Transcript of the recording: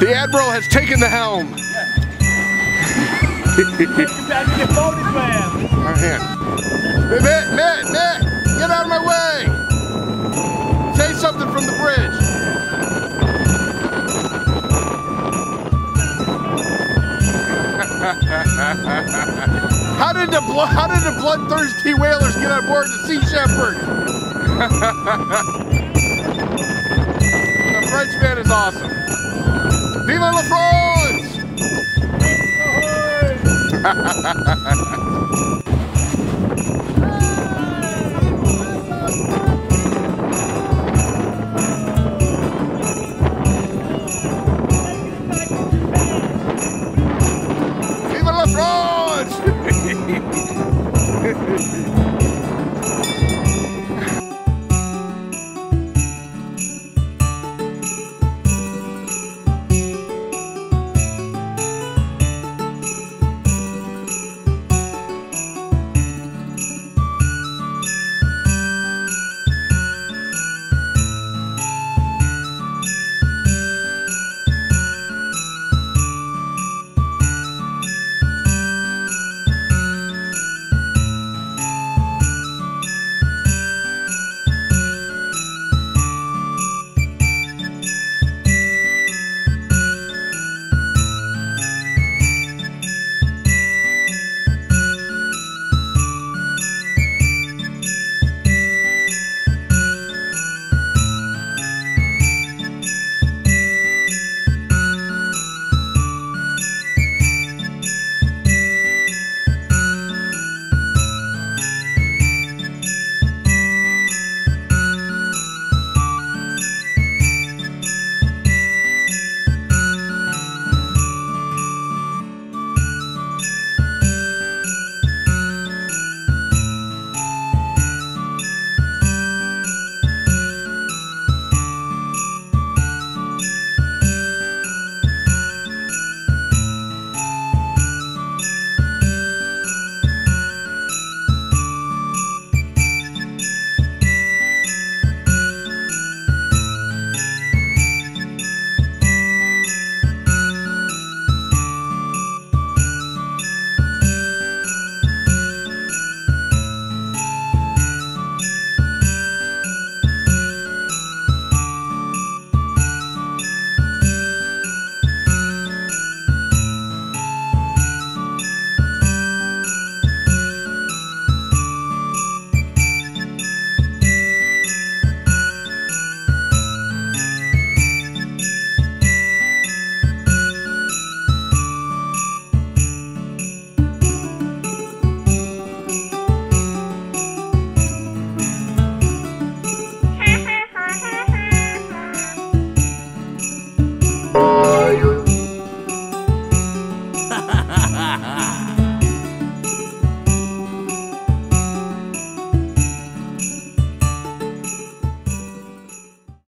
The Admiral has taken the helm. Our hand. Mitt, Mitt, Mitt, get out of my way. Say something from the bridge. how did the how did the bloodthirsty whalers get on board the Sea Shepherd? the Frenchman is awesome. Vive la France!